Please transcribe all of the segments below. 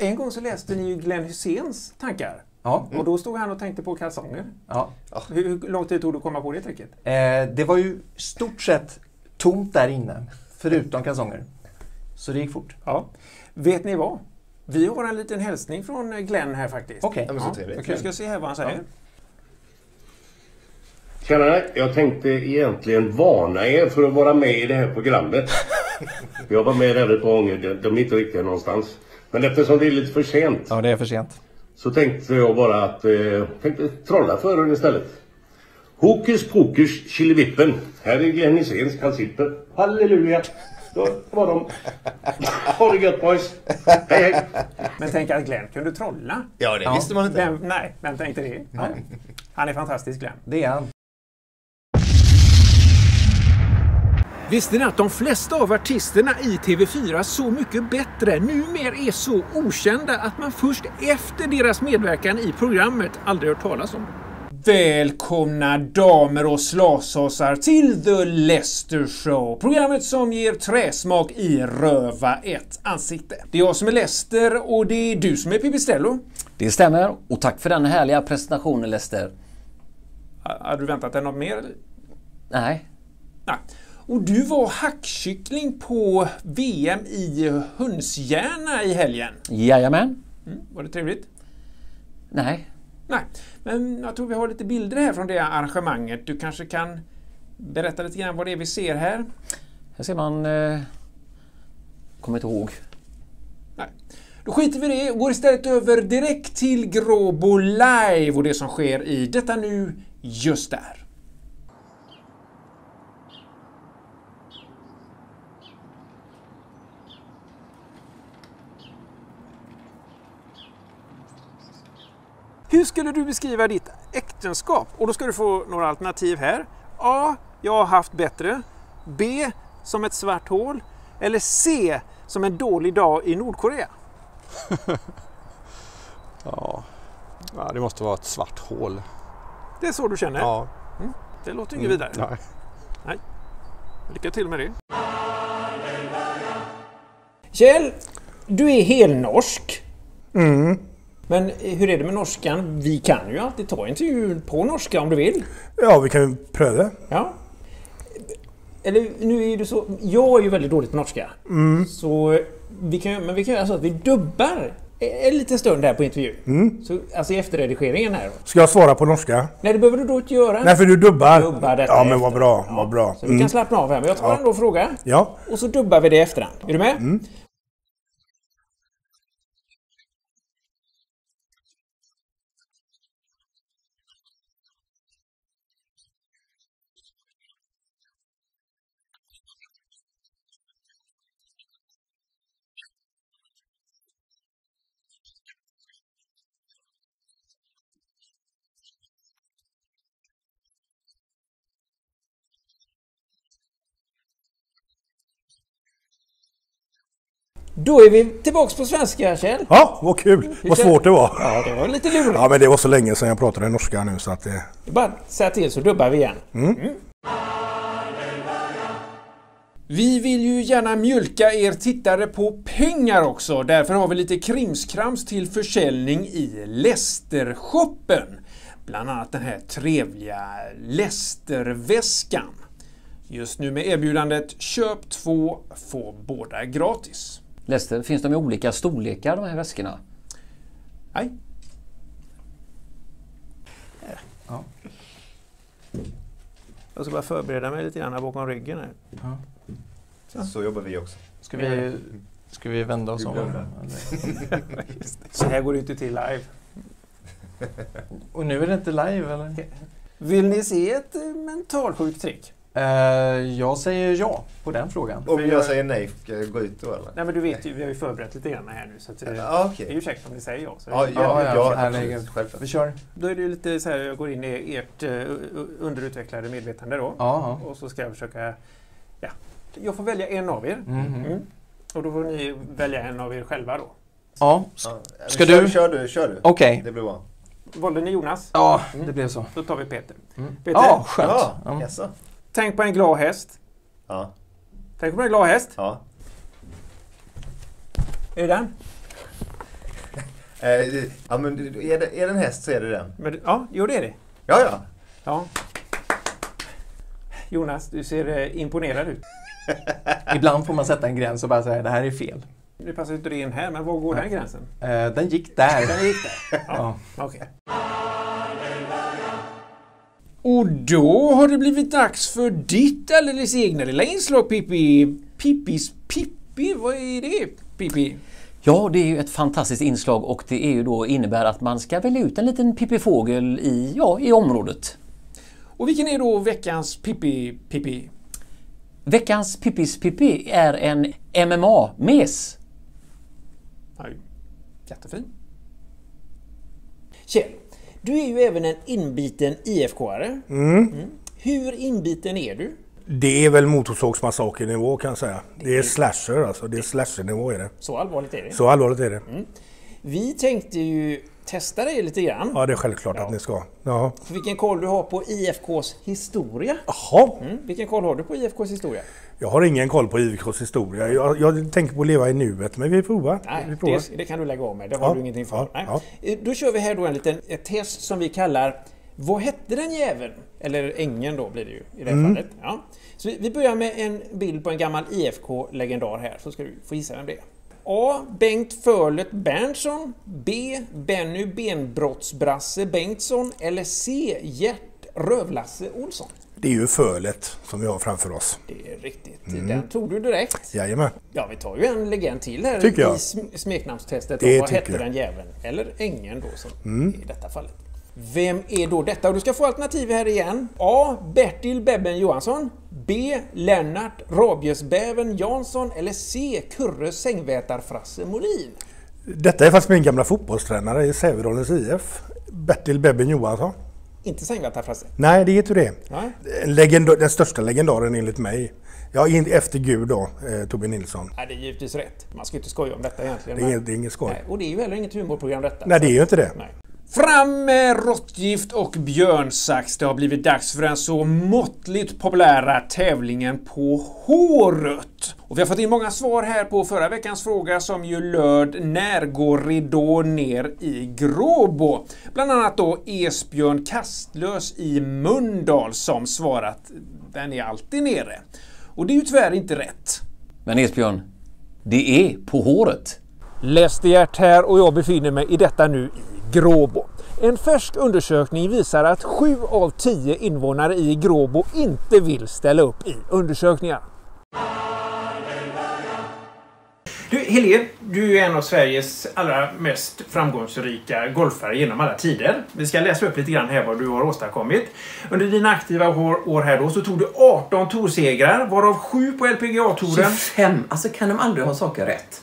En gång så läste ni ju Glenn Hyséns tankar. Ja. Och då stod han och tänkte på kalsonger. ja. Hur, hur lång tid tog det att komma på det tricket? Eh, det var ju stort sett tomt där inne, förutom kalsonger. Så det gick fort. Ja. Vet ni vad? Vi har en liten hälsning från Glenn här faktiskt. Okej. Ja, men så trevligt. Vi ska se här vad han säger. Tjenare! Jag tänkte egentligen varna er för att vara med i det här programmet. Jag var med där ett par gånger. De- De är inte riktiga någonstans. Men eftersom det är lite för sent Ja, det är för sent. så tänkte jag bara att... Eh, tänkte trolla för er istället. Hokus pokus chilivippen. Här är Glenn Hyséns kalsipper. Halleluja! Då var de. Ha det gött boys! Hej hej! Men tänk att Glenn kunde trolla. Ja, det visste man inte. Vem, nej, vem tänkte det? Ja. Han är fantastisk Glenn. Det är han. Visste ni att de flesta av artisterna i TV4 Så mycket bättre numera är så okända att man först efter deras medverkan i programmet aldrig hört talas om dem? Välkomna damer och slasasar till The Lester Show. Programmet som ger träsmak i röva ett ansikte. Det är jag som är Lester och det är du som är Pipistrello. Det stämmer och tack för den härliga presentationen Lester. Hade du väntat dig något mer? Nej, Nej. Och du var hackkyckling på VM i Hundsgärna i helgen. jajamän. Mm, var det trevligt? Nej, Nej, men jag tror vi har lite bilder här från det arrangemanget. Du kanske kan berätta lite grann vad det är vi ser här? här ser man... Eh, kommer inte ihåg. Nej. Då skiter vi i det och går istället över direkt till Gråbo Live och det som sker i detta nu, just där. Hur skulle du beskriva ditt äktenskap? Och då ska du få några alternativ här. A. Jag har haft bättre. B. Som ett svart hål. Eller C. Som en dålig dag i Nordkorea. Ja. ja, det måste vara ett svart hål. Det är så du känner? Ja. Det låter inget vidare. Nej. Lycka till med det. Kjell, du är helnorsk. Mm. Men hur är det med norskan? Vi kan ju alltid ta intervjun på norska om du vill. Ja, vi kan ju pröva. Ja. Eller nu är det så... Jag är ju väldigt dåligt på norska. Mm. Så vi kan, men vi kan göra så att vi dubbar en liten stund här på intervju. Mm. Så, alltså i efterredigeringen här. Ska jag svara på norska? Nej, det behöver du då inte göra. Nej, för du dubbar. Dubbar detta ja, men vad bra. Vad bra. Så vi kan slappna av här. Men jag tar Ja. ändå fråga. Ja. Och så dubbar vi det i efterhand. Är du med? Mm. Då är vi tillbaks på svenska, Kjell. Ja, vad kul. Vad svårt det var. Ja, det var lite lurigt. Ja, men det var så länge sedan jag pratade norska nu så att det... Det bara säga till så dubbar vi igen. Mm. Vi vill ju gärna mjölka er tittare på pengar också. Därför har vi lite krimskrams till försäljning i Lästershoppen. Bland annat den här trevliga Lästerväskan. Just nu med erbjudandet köp två, få båda gratis. Lester, finns de i olika storlekar de här väskorna? Nej. Ja. Jag ska bara förbereda mig lite grann här bakom ryggen. Här. Så jobbar vi också. Ska vi, ska vi vända oss om? Så här går det inte till live. Och nu är det inte live eller? Vill ni se ett eh, mentalsjukt trick? Eh, jag säger ja på den frågan. Om jag säger nej, ska jag gå ut då eller? Nej men du vet ju, vi har ju förberett lite grann här nu så att, eh, Ja, det är ju käckt om ni säger ja. Så Ja, ja. ja, ja, ja, absolut, självklart. Vi kör. Då är det ju lite så här, jag går in i ert eh, underutvecklade medvetande då. Ja. Och så ska jag försöka, ja, jag får välja en av er. Mhm. Mm. Och då får ni välja en av er själva då. Ja, Ska kör, du? Kör du, kör du. okej. Det blir bra. Valde ni Jonas? Ja, det blev så. Då tar vi Peter. Mm. Peter, Ja, skönt. Ja? Tänk på en glad häst. Ja, Tänk på en glad häst. ja. Är det den? Eh, ja, men är det, är det en häst så är det den. Men, ja, jo det är det. Ja, ja. Ja. Jonas, du ser eh, imponerad ut. Ibland får man sätta en gräns och bara säga det här är fel. Nu passar inte det in här, men var går den gränsen? Eh, den gick där. Den gick där. Ja. Okej. Och då har det blivit dags för ditt alldeles egna lilla inslag Pippi. Pippis Pippi, vad är det Pippi? Ja, det är ju ett fantastiskt inslag och det är ju då innebär att man ska välja ut en liten pippifågel i, ja, i området. Och vilken är då veckans Pippi Pippi? Veckans Pippis Pippi är en MMA-mes. Jättefin. Kjell, du är ju även en inbiten IFK-are. Mm. Hur inbiten är du? Det är väl Motorsågsmassakernivå kan jag säga. Det är slasher alltså. Det är slashernivå är det. Så allvarligt är det. Så allvarligt är det. Vi tänkte ju testa dig lite grann. Ja, det är självklart att ni ska. Ja. Vilken koll du har på IFKs historia. Jaha. Mm. Vilken koll har du på IFKs historia? Jag har ingen koll på IFKs historia. Jag, jag tänker på att leva i nuet, men vi provar. Nej, vi provar. det, det kan du lägga av med. Det har Ja, du ingenting för. ja, ja. Eh, Då kör vi här då en liten ett test som vi kallar Vad hette den jäveln? Eller ängen då blir det ju i det här Mm. fallet. Ja. Så vi, vi börjar med en bild på en gammal IFK-legendar här så ska du få gissa vem det är. A. Bengt Förlet Berntsson B. Benny Benbrottsbrasse Bengtsson eller C. Gert Rövlasse Olsson. Det är ju fölet som vi har framför oss. Det är riktigt. Mm. Den tog du direkt. Jajamän. Ja, vi tar ju en legend till här Tycker jag. i sm- smeknamnstestet. Det vad hette jag. den jäveln? Eller ängen då som Mm. i detta fallet. Vem är då detta? Och du ska få alternativ här igen. A. Bertil Bebben Johansson. B. Lennart Rabiesbäven Jansson. Eller C. Kurre Sängvätarfrasse Molin. Detta är faktiskt min gamla fotbollstränare i Sävedalens IF. Bertil Bebben Johansson. Inte Sängvätarfrasse. Nej, det är inte det. Nej. En legend, den största legendaren enligt mig. Ja, efter Gud då, eh, Tobbe Nilsson. Nej, det är givetvis rätt. Man ska ju inte skoja om detta egentligen. Det är, men- det är inget skoj. Nej, och det är ju heller inget humorprogram detta. Nej, det är ju inte det. Nej. Fram med råttgift och björnsax. Det har blivit dags för den så måttligt populära tävlingen På håret. Och vi har fått in många svar här på förra veckans fråga som ju löd När går ridån ner i Gråbo? Bland annat då Esbjörn Kastlös i Mundal som svarat Den är alltid nere. Och det är ju tyvärr inte rätt. Men Esbjörn, det är på håret. Lästehjärt här och jag befinner mig i detta nu Gråbo. En färsk undersökning visar att 7 av 10 invånare i Gråbo inte vill ställa upp i undersökningar. Du, Helene, du är en av Sveriges allra mest framgångsrika golfare genom alla tider. Vi ska läsa upp lite grann här vad du har åstadkommit. Under dina aktiva år, här då så tog du 18 torsegrar, varav 7 på LPGA-touren. 25. Alltså kan de aldrig ha saker rätt?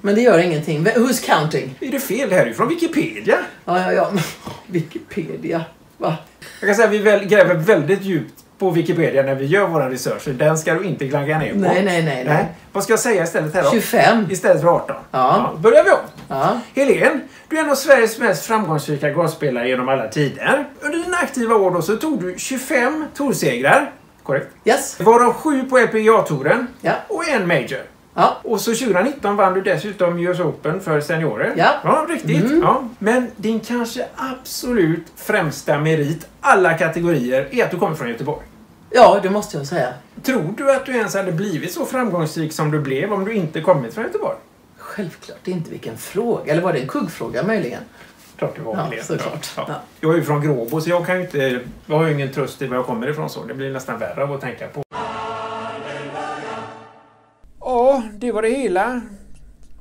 Men det gör ingenting. Who's counting? Är det fel? Det här är ju från Wikipedia. Ja, ja, ja. Wikipedia. Va? Jag kan säga att vi väl, gräver väldigt djupt på Wikipedia när vi gör vår research. Den ska du inte klanka ner på. Nej, nej, nej, nej. Vad ska jag säga istället här då? 25. Istället för 18. Ja. Då börjar vi om. Ja. Helene, du är en av Sveriges mest framgångsrika golfspelare genom alla tider. Under dina aktiva år då så tog du 25 torsegrar. Korrekt. Yes. Varav 7 på LPGA-touren Ja. och en Major. Ja. Och så 2019 vann du dessutom US Open för seniorer. Ja. ja riktigt. Ja. Men din kanske absolut främsta merit, alla kategorier, är att du kommer från Göteborg. Ja, det måste jag säga. Tror du att du ens hade blivit så framgångsrik som du blev om du inte kommit från Göteborg? Självklart inte. Vilken fråga. Eller var det en kuggfråga möjligen? Klart det var Ja, Helene. såklart. Ja. Ja. Jag är ju från Gråbo så jag kan ju inte... Jag har ju ingen tröst i var jag kommer ifrån så. Det blir nästan värre av att tänka på. Det var det hela.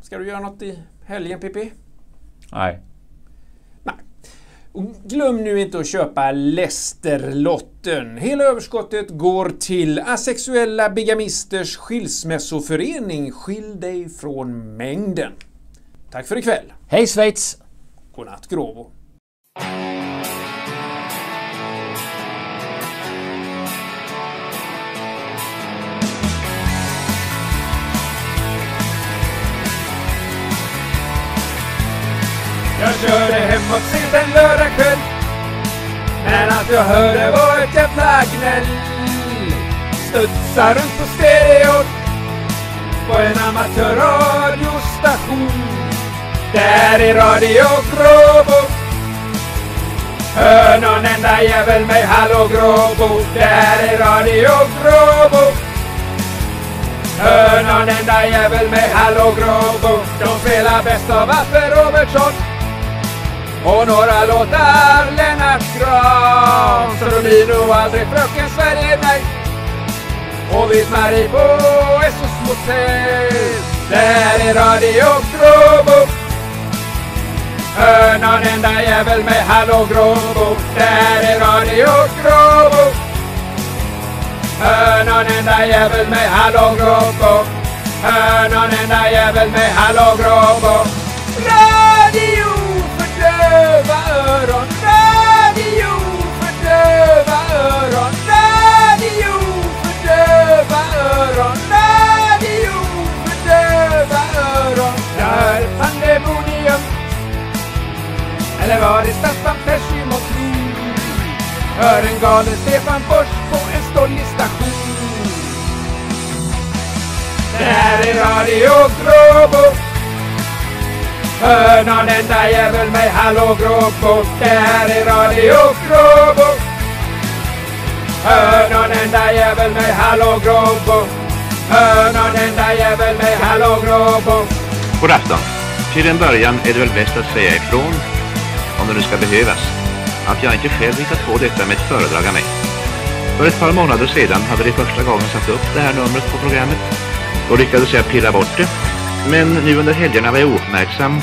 Ska du göra något i helgen Pippi? Nej. Och glöm nu inte att köpa Lästerlotten. Hela överskottet går till asexuella bigamisters skilsmässoförening Skilj dig från mängden. Tack för ikväll. Hej Schweiz! Godnatt Gråbo. Jag körde hemåt sent en lördagkväll Men allt jag hörde var ett jävla gnäll Studsar runt på stereon På en amatörradiostation Där är Radio Gråbo. Hör någon enda jävel mig Hallå Gråbo. Där är Radio Gråbo. Hör någon enda jävel mig Hallå Gråbo. De spelar bäst av Affe Robertsson. Och några låtar Lennart Grahn. Så det blir nog aldrig Fröken Sverige, nej. Och vid Marie på så Motell. Där är Radio Gråbo. Hör någon enda jävel med Hallå Gråbo. Där är Radio Gråbo. Hör någon enda jävel med Hallå Gråbo. Hör någon enda jävel med Hallå Gråbo. Eller var det Staffan Persson och tro? Hör en galen Stefan Fors på en stollig station. Det här är Radio Gråbo. Hör nån enda jävel mig Hallå Gråbo. Det här är Radio Gråbo. Hör nån enda jävel mig Hallå Gråbo. Hör nån enda jävel mig Hallå Gråbo. God afton. Till en början är det väl bäst att säga ifrån, om det nu ska behövas, att jag inte själv hittat på detta med ett föredrag av mig. För ett par månader sedan hade de första gången satt upp det här numret på programmet. Då lyckades jag pilla bort det. Men nu under helgerna var jag ouppmärksam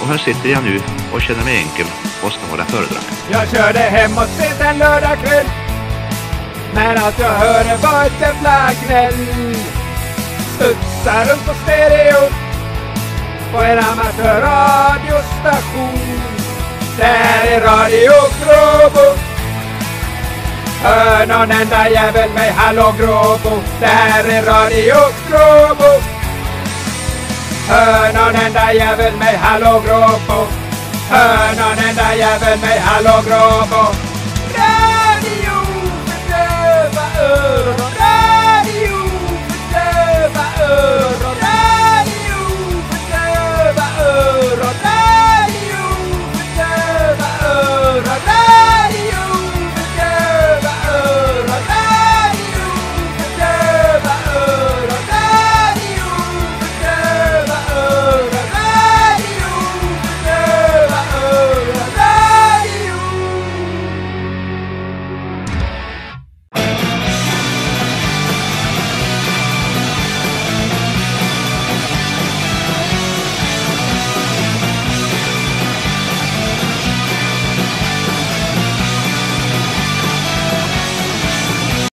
och här sitter jag nu och känner mig enkel och ska hålla föredrag. Jag körde hemåt sent en lördagkväll Men allt jag hörde var ett jävla gnäll Studsar runt på stereo På en amatörradiostation där är Radio Gråbo Hör någon enda jävel mig Hallå Gråbo Där är Radio Gråbo Hör någon enda jävel mig Hallå Gråbo Hör någon enda jävel mig Hallå Gråbo